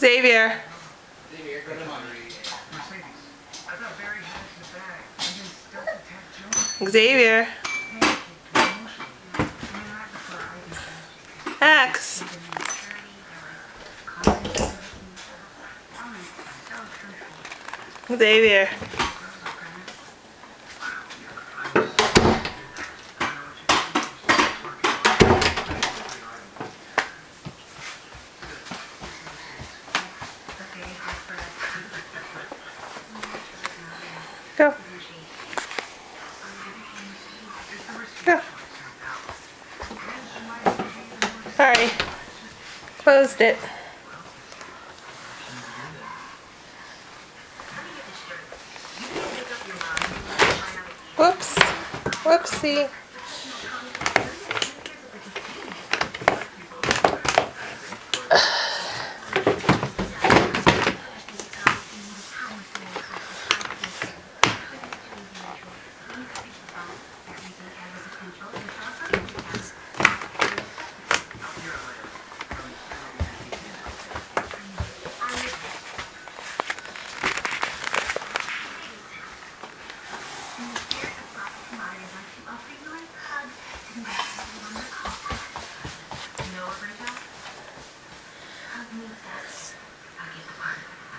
Xavier. Xavier, come on. Mercedes, I thought Barry Go. Go. Sorry. Closed it. Whoops. Whoopsie. move that. I'll get the word.